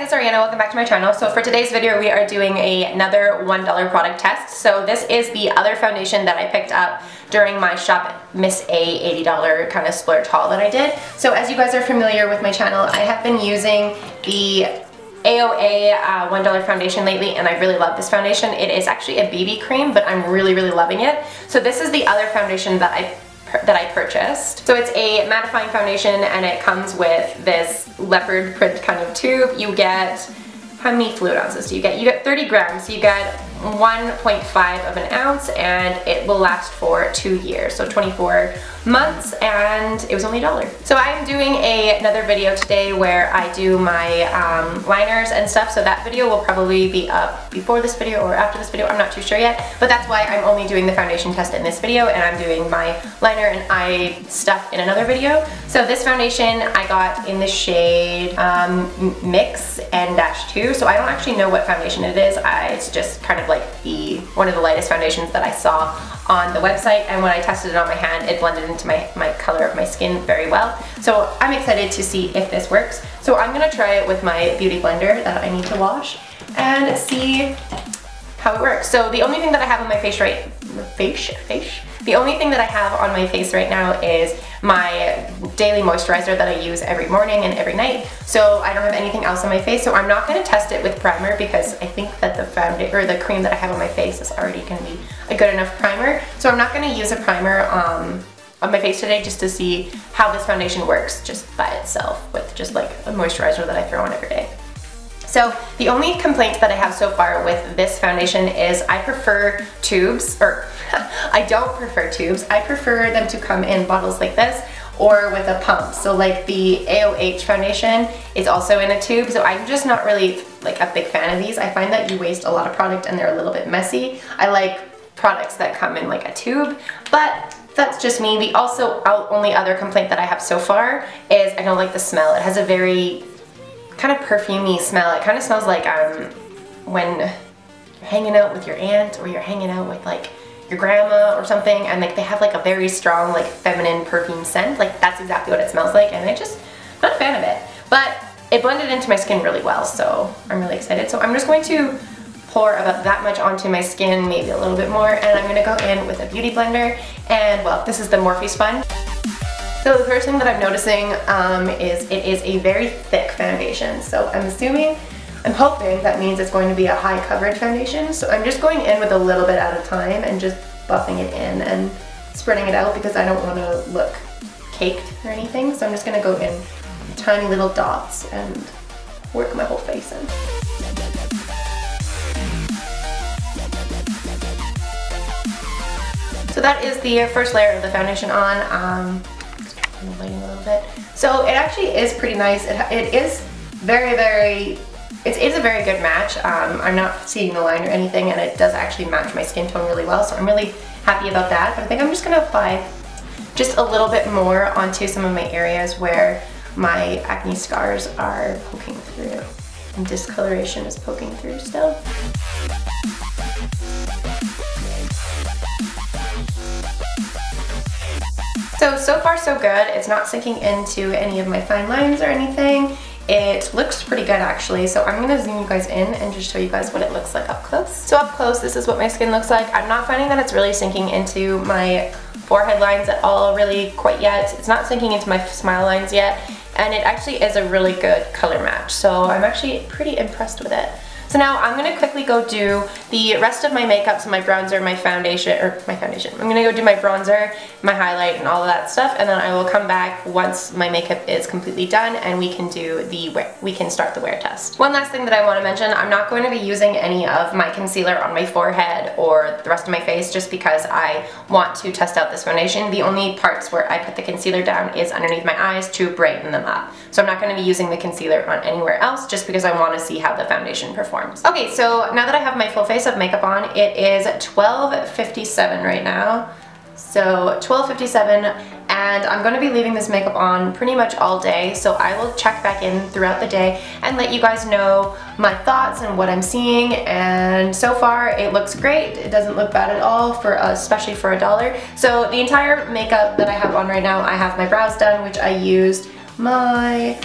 guys, it's Ariana. Welcome back to my channel. So for today's video, we are doing a, another $1 product test. So this is the other foundation that I picked up during my Shop Miss A $80 kind of splurge haul that I did. So as you guys are familiar with my channel, I have been using the AOA uh, $1 foundation lately and I really love this foundation. It is actually a BB cream, but I'm really, really loving it. So this is the other foundation that I that I purchased. So it's a mattifying foundation and it comes with this leopard print kind of tube. You get, how many fluid ounces do you get? You get 30 grams. You get 1.5 of an ounce and it will last for two years. So 24 months and it was only a dollar. So I'm doing a, another video today where I do my um, liners and stuff so that video will probably be up before this video or after this video, I'm not too sure yet, but that's why I'm only doing the foundation test in this video and I'm doing my liner and eye stuff in another video. So this foundation I got in the shade um, Mix N-2, so I don't actually know what foundation it is, I, it's just kind of like the one of the lightest foundations that I saw on the website and when I tested it on my hand it blended into my, my color of my skin very well. So I'm excited to see if this works. So I'm gonna try it with my beauty blender that I need to wash and see how it works. So the only thing that I have on my face right, face, face, the only thing that I have on my face right now is my daily moisturizer that I use every morning and every night. So I don't have anything else on my face. So I'm not gonna test it with primer because I think that the foundation or the cream that I have on my face is already gonna be a good enough primer. So I'm not gonna use a primer um, on my face today just to see how this foundation works just by itself with just like a moisturizer that I throw on every day. So the only complaint that I have so far with this foundation is I prefer tubes, or I don't prefer tubes. I prefer them to come in bottles like this or with a pump. So like the AOH foundation is also in a tube, so I'm just not really like a big fan of these. I find that you waste a lot of product and they're a little bit messy. I like products that come in like a tube, but that's just me. The also only other complaint that I have so far is I don't like the smell. It has a very kind of perfumey smell. It kind of smells like um, when you're hanging out with your aunt or you're hanging out with like your grandma or something and like they have like a very strong like feminine perfume scent. Like that's exactly what it smells like and I just not a fan of it. But it blended into my skin really well so I'm really excited. So I'm just going to pour about that much onto my skin, maybe a little bit more, and I'm gonna go in with a beauty blender and well, this is the Morphe sponge. So the first thing that I'm noticing um, is it is a very thick foundation. So I'm assuming, I'm hoping that means it's going to be a high coverage foundation. So I'm just going in with a little bit at a time and just buffing it in and spreading it out because I don't want to look caked or anything. So I'm just going to go in tiny little dots and work my whole face in. So that is the first layer of the foundation on. Um, lighting a little bit. So it actually is pretty nice. It, it is very, very, it is a very good match. Um, I'm not seeing the line or anything and it does actually match my skin tone really well. So I'm really happy about that. But I think I'm just gonna apply just a little bit more onto some of my areas where my acne scars are poking through and discoloration is poking through still. So, so far so good. It's not sinking into any of my fine lines or anything. It looks pretty good actually, so I'm gonna zoom you guys in and just show you guys what it looks like up close. So up close, this is what my skin looks like. I'm not finding that it's really sinking into my forehead lines at all really quite yet. It's not sinking into my smile lines yet, and it actually is a really good color match, so I'm actually pretty impressed with it. So now I'm going to quickly go do the rest of my makeup, so my bronzer, my foundation, or my foundation. I'm going to go do my bronzer, my highlight, and all of that stuff, and then I will come back once my makeup is completely done and we can do the wear, we can start the wear test. One last thing that I want to mention, I'm not going to be using any of my concealer on my forehead or the rest of my face just because I want to test out this foundation. The only parts where I put the concealer down is underneath my eyes to brighten them up. So I'm not going to be using the concealer on anywhere else just because I want to see how the foundation performs forms. Okay, so now that I have my full face of makeup on, it is 12.57 right now. So 12.57 and I'm going to be leaving this makeup on pretty much all day so I will check back in throughout the day and let you guys know my thoughts and what I'm seeing and so far it looks great it doesn't look bad at all for uh, especially for a dollar so the entire makeup that I have on right now I have my brows done which I used my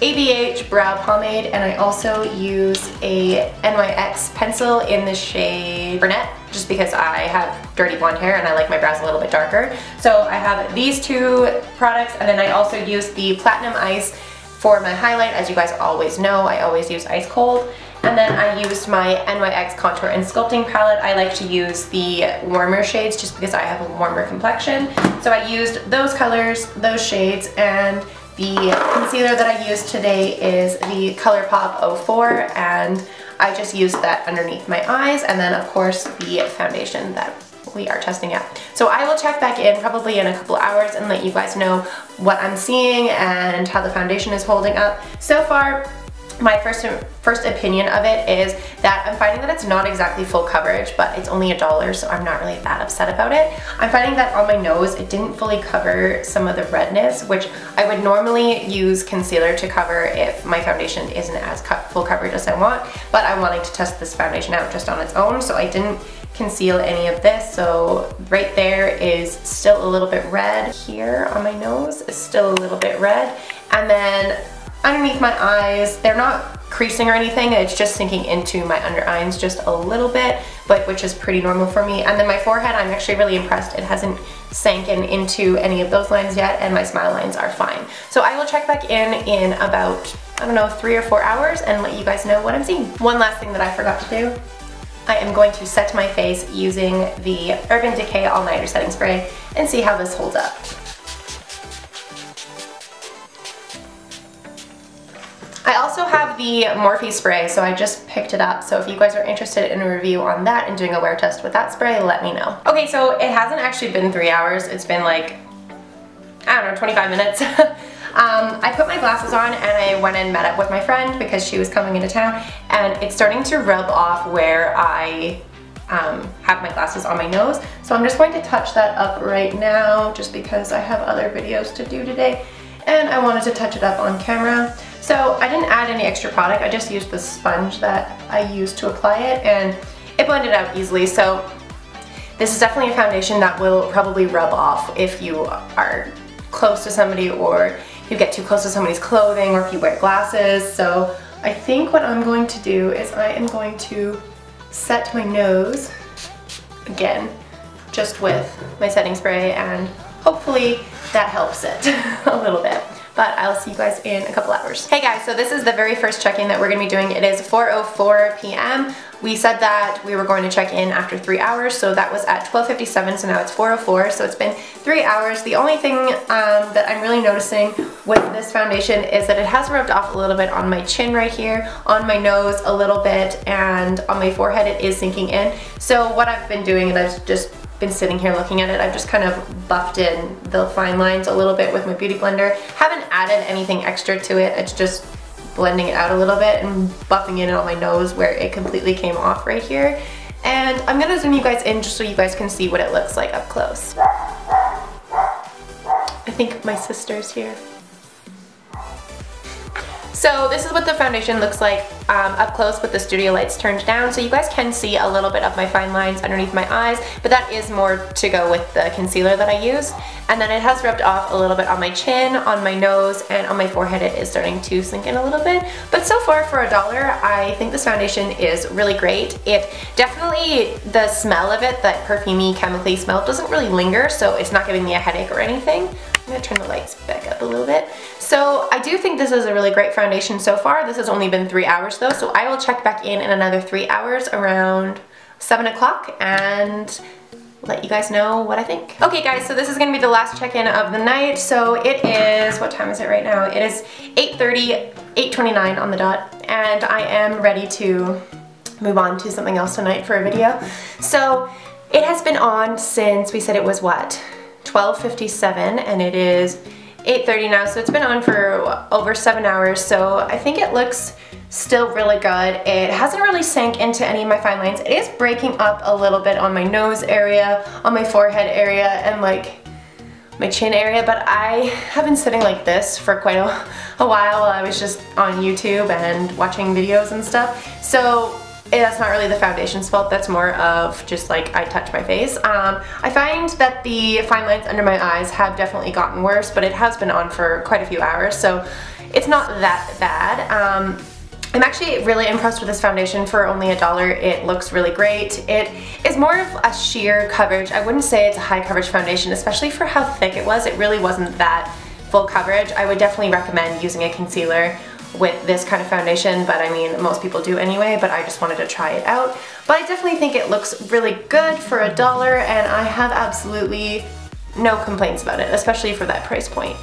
ABH brow pomade and I also use a NYX pencil in the shade Brunette just because I have dirty blonde hair and I like my brows a little bit darker. So I have these two products and then I also use the Platinum Ice for my highlight. As you guys always know, I always use ice cold. And then I used my NYX Contour and Sculpting palette. I like to use the warmer shades just because I have a warmer complexion. So I used those colors, those shades, and the concealer that I used today is the ColourPop 04 and I just used that underneath my eyes and then of course the foundation that we are testing out. So I will check back in probably in a couple hours and let you guys know what I'm seeing and how the foundation is holding up. So far, my first first opinion of it is that I'm finding that it's not exactly full coverage, but it's only a dollar, so I'm not really that upset about it. I'm finding that on my nose, it didn't fully cover some of the redness, which I would normally use concealer to cover if my foundation isn't as full coverage as I want, but I'm wanting to test this foundation out just on its own, so I didn't conceal any of this. So right there is still a little bit red. Here on my nose is still a little bit red. And then underneath my eyes. They're not creasing or anything, it's just sinking into my under eyes just a little bit, but which is pretty normal for me. And then my forehead, I'm actually really impressed. It hasn't sanken into any of those lines yet, and my smile lines are fine. So I will check back in in about, I don't know, three or four hours and let you guys know what I'm seeing. One last thing that I forgot to do. I am going to set my face using the Urban Decay All Nighter Setting Spray and see how this holds up. The Morphe spray, so I just picked it up. So if you guys are interested in a review on that and doing a wear test with that spray, let me know. Okay, so it hasn't actually been three hours. It's been like, I don't know, 25 minutes. Um, I put my glasses on and I went and met up with my friend because she was coming into town and it's starting to rub off where I um, have my glasses on my nose. So I'm just going to touch that up right now just because I have other videos to do today and I wanted to touch it up on camera. So I didn't add any extra product, I just used the sponge that I used to apply it and it blended out easily. So this is definitely a foundation that will probably rub off if you are close to somebody or you get too close to somebody's clothing or if you wear glasses. So I think what I'm going to do is I am going to set my nose again just with my setting spray and hopefully that helps it a little bit but I'll see you guys in a couple hours. Hey guys, so this is the very first check-in that we're gonna be doing. It is 4.04 p.m. We said that we were going to check in after three hours, so that was at 12.57, so now it's 4.04, so it's been three hours. The only thing um, that I'm really noticing with this foundation is that it has rubbed off a little bit on my chin right here, on my nose a little bit, and on my forehead it is sinking in. So what I've been doing, and I've just been sitting here looking at it, I've just kind of buffed in the fine lines a little bit with my Beauty Blender. Haven't added anything extra to it, it's just blending it out a little bit and buffing in on my nose where it completely came off right here. And I'm gonna zoom you guys in just so you guys can see what it looks like up close. I think my sister's here. So this is what the foundation looks like um, up close with the studio lights turned down. So you guys can see a little bit of my fine lines underneath my eyes, but that is more to go with the concealer that I use And then it has rubbed off a little bit on my chin, on my nose, and on my forehead it is starting to sink in a little bit. But so far for a dollar, I think this foundation is really great. It definitely, the smell of it, that perfumey, chemically smell, doesn't really linger, so it's not giving me a headache or anything. I'm gonna turn the lights back up a little bit. So I do think this is a really great foundation so far. This has only been three hours though, so I will check back in in another three hours around seven o'clock and let you guys know what I think. Okay guys, so this is gonna be the last check-in of the night. So it is, what time is it right now? It is 8.30, 8.29 on the dot, and I am ready to move on to something else tonight for a video. So it has been on since we said it was what? 12.57 and it is 8.30 now, so it's been on for over seven hours, so I think it looks still really good. It hasn't really sank into any of my fine lines. It is breaking up a little bit on my nose area, on my forehead area, and like my chin area, but I have been sitting like this for quite a, a while. I was just on YouTube and watching videos and stuff. So that's not really the foundation's fault, that's more of just like I touch my face. Um, I find that the fine lines under my eyes have definitely gotten worse, but it has been on for quite a few hours, so it's not that bad. Um, I'm actually really impressed with this foundation for only a dollar. It looks really great. It is more of a sheer coverage. I wouldn't say it's a high coverage foundation, especially for how thick it was. It really wasn't that full coverage. I would definitely recommend using a concealer with this kind of foundation, but I mean, most people do anyway, but I just wanted to try it out. But I definitely think it looks really good for a dollar, and I have absolutely no complaints about it, especially for that price point.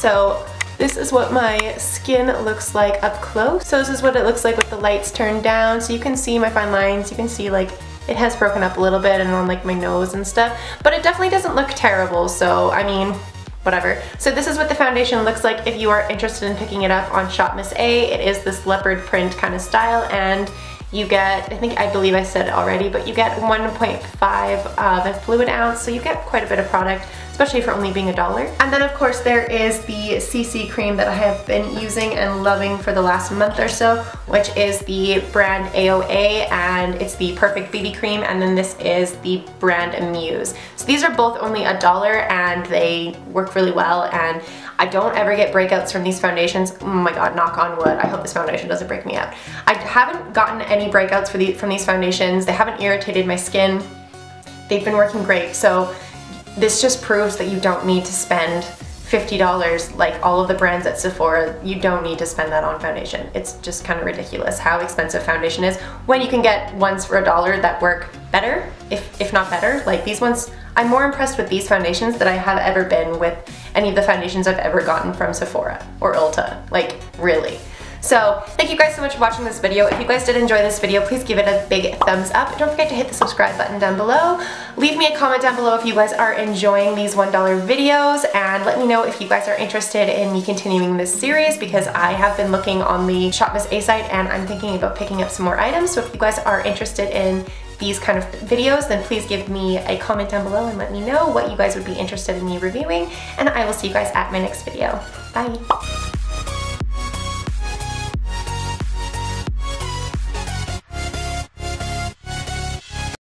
So this is what my skin looks like up close. So this is what it looks like with the lights turned down. So you can see my fine lines, you can see like it has broken up a little bit and on like my nose and stuff, but it definitely doesn't look terrible. So I mean, whatever. So this is what the foundation looks like if you are interested in picking it up on Shop Miss A. It is this leopard print kind of style and you get, I think, I believe I said already, but you get 1.5 of a fluid ounce, so you get quite a bit of product especially for only being a dollar. And then of course there is the CC cream that I have been using and loving for the last month or so, which is the brand AOA and it's the Perfect BB Cream and then this is the brand Amuse. So these are both only a dollar and they work really well and I don't ever get breakouts from these foundations. Oh my god, knock on wood. I hope this foundation doesn't break me out. I haven't gotten any breakouts the, from these foundations. They haven't irritated my skin. They've been working great. So this just proves that you don't need to spend $50 like all of the brands at Sephora, you don't need to spend that on foundation. It's just kind of ridiculous how expensive foundation is when you can get ones for a dollar that work better, if, if not better. Like these ones, I'm more impressed with these foundations than I have ever been with any of the foundations I've ever gotten from Sephora or Ulta, like really. So thank you guys so much for watching this video. If you guys did enjoy this video, please give it a big thumbs up. Don't forget to hit the subscribe button down below. Leave me a comment down below if you guys are enjoying these $1 videos and let me know if you guys are interested in me continuing this series because I have been looking on the Shop Miss A site and I'm thinking about picking up some more items. So if you guys are interested in these kind of videos, then please give me a comment down below and let me know what you guys would be interested in me reviewing, and I will see you guys at my next video. Bye!